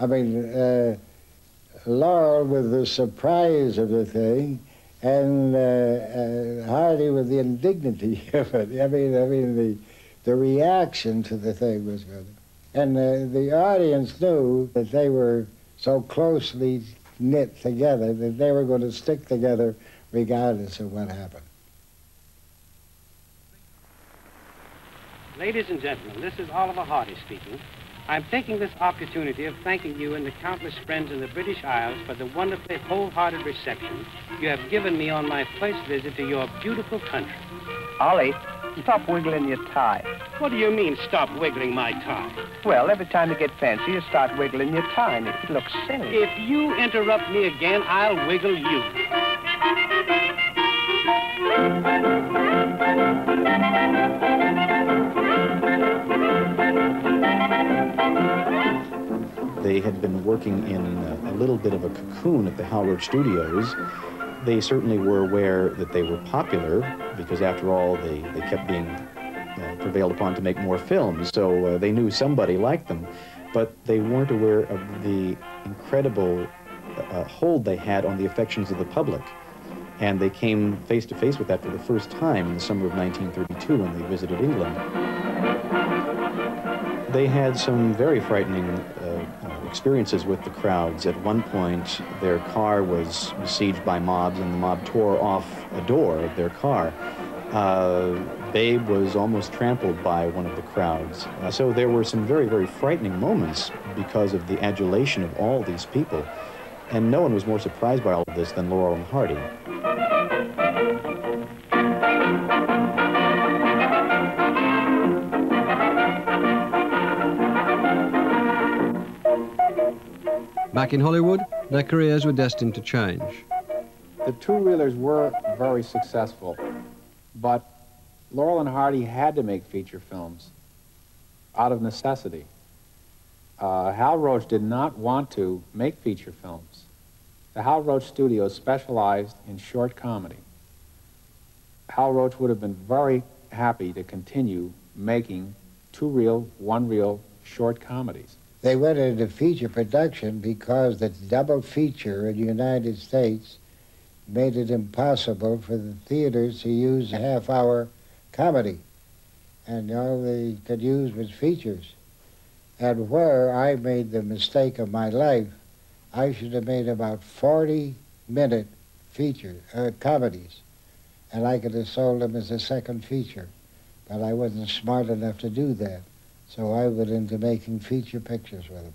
I mean, uh, Laurel with the surprise of the thing, and uh, uh, Hardy with the indignity of it. I mean, I mean the the reaction to the thing was good, and uh, the audience knew that they were so closely knit together that they were going to stick together regardless of what happened. Ladies and gentlemen, this is Oliver Hardy speaking. I'm taking this opportunity of thanking you and the countless friends in the British Isles for the wonderfully wholehearted reception you have given me on my first visit to your beautiful country. Ollie, stop wiggling your tie. What do you mean, stop wiggling my tie? Well, every time you get fancy, you start wiggling your tie, and it looks silly. If you interrupt me again, I'll wiggle you. They had been working in a, little bit of a cocoon at the Roach Studios. They certainly were aware that they were popular because, after all, they, they kept being uh, prevailed upon to make more films, so uh, they knew somebody liked them. But they weren't aware of the incredible uh, hold they had on the affections of the public. And they came face to face with that for the first time in the summer of 1932 when they visited England. They had some very frightening uh, experiences with the crowds. At one point, their car was besieged by mobs, and the mob tore off a door of their car. Uh, Babe was almost trampled by one of the crowds. Uh, so there were some very, very frightening moments because of the adulation of all these people. And no one was more surprised by all of this than Laurel and Hardy. Back in Hollywood, their careers were destined to change. The two-reelers were very successful, but Laurel and Hardy had to make feature films out of necessity. Uh, Hal Roach did not want to make feature films. The Hal Roach Studios specialized in short comedy. Hal Roach would have been very happy to continue making two-reel, one-reel short comedies. They went into feature production because the double feature in the United States made it impossible for the theaters to use half-hour comedy. And all they could use was features. And where I made the mistake of my life, I should have made about 40-minute feature uh, comedies, and I could have sold them as a second feature. But I wasn't smart enough to do that. So I went into making feature pictures with them.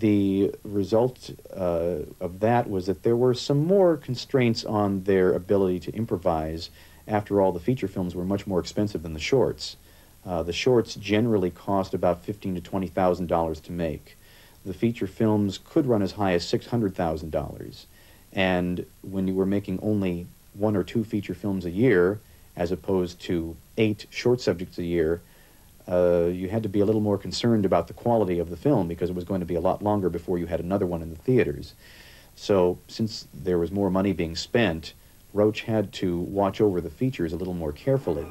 The result uh, of that was that there were some more constraints on their ability to improvise. After all, the feature films were much more expensive than the shorts. Uh, the shorts generally cost about fifteen to twenty thousand dollars to make. The feature films could run as high as six hundred thousand dollars, and when you were making only one or two feature films a year, as opposed to eight short subjects a year, uh, you had to be a little more concerned about the quality of the film because it was going to be a lot longer before you had another one in the theaters. So, since there was more money being spent, Roach had to watch over the features a little more carefully.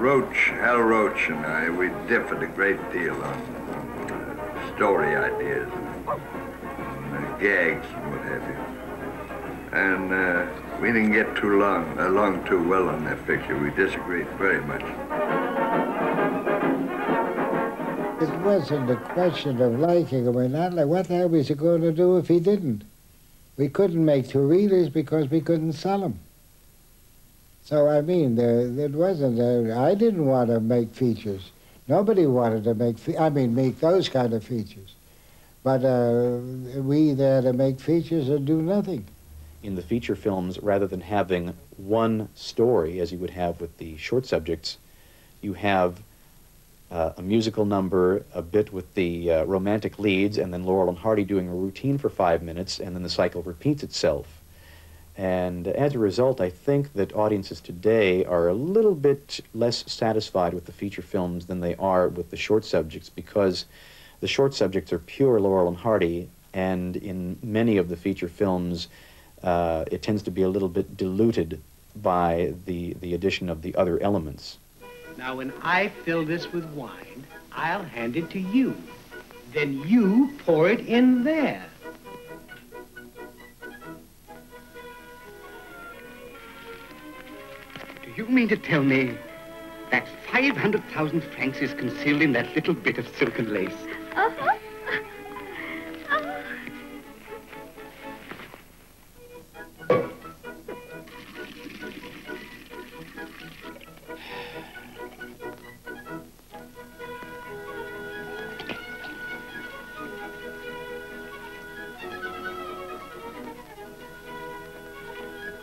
Roach, Hal Roach and I, we differed a great deal on, story ideas and, uh, gags and what have you. And uh, we didn't get too long, along too well on that picture. We disagreed very much. It wasn't a question of liking him or not. Like, what the hell was he going to do if he didn't? We couldn't make two reelers because we couldn't sell them. So, I mean, there, it wasn't, a, I didn't want to make features. Nobody wanted to make, I mean, make those kind of features. But uh, we there to make features and do nothing. in the feature films, rather than having one story as you would have with the short subjects, you have uh, a musical number, a bit with the uh, romantic leads, and then Laurel and Hardy doing a routine for five minutes, and then the cycle repeats itself. And as a result, I think that audiences today are a little bit less satisfied with the feature films than they are with the short subjects because the short subjects are pure Laurel and Hardy, and in many of the feature films, uh, it tends to be a little bit diluted by the, the addition of the other elements. Now, when I fill this with wine, I'll hand it to you. Then you pour it in there. Do you mean to tell me that 500,000 francs is concealed in that little bit of silken lace?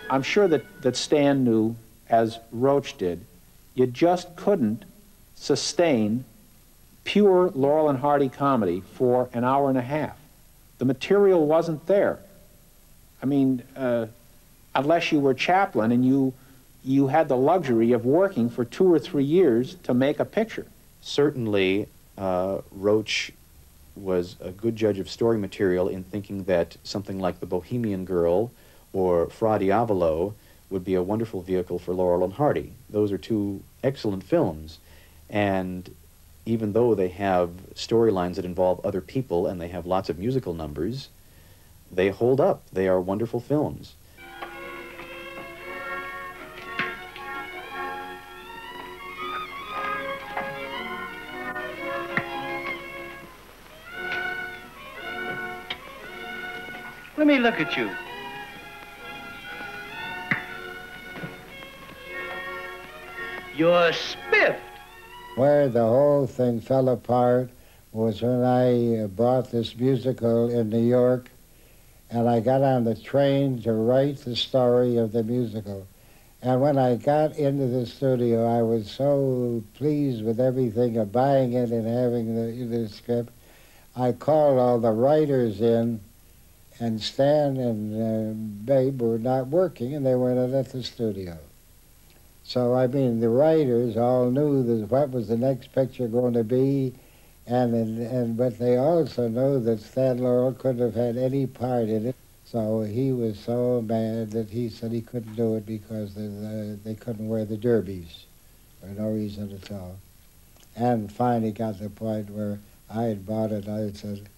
I'm sure that, that Stan knew, as Roach did, you just couldn't sustain pure Laurel and Hardy comedy for an hour and a half. The material wasn't there. I mean, uh, unless you were Chaplin and you, you had the luxury of working for two or three years to make a picture. Certainly, uh, Roach was a good judge of story material in thinking that something like The Bohemian Girl or Fra Diavolo would be a wonderful vehicle for Laurel and Hardy. Those are two excellent films, and even though they have storylines that involve other people and they have lots of musical numbers, they hold up. They are wonderful films. Let me look at you. You're spiffed. Where the whole thing fell apart was when I bought this musical in New York and I got on the train to write the story of the musical. And when I got into the studio, I was so pleased with everything of buying it and having the, the script. I called all the writers in, and Stan and uh, Babe were not working, and they weren't at the studio. So, I mean, the writers all knew that what was the next picture going to be, and, and, and but they also know that Stan Laurel couldn't have had any part in it. So he was so mad that he said he couldn't do it because they, uh, they couldn't wear the derbies for no reason at all. And finally got to the point where I had bought it. I said,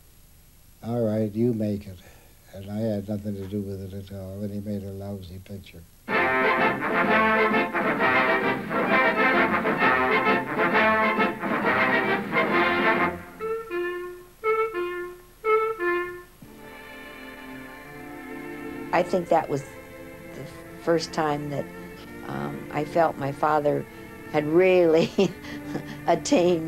all right, you make it. And I had nothing to do with it at all. And he made a lousy picture. I think that was the first time that um, I felt my father had really attained